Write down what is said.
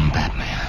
I'm Batman.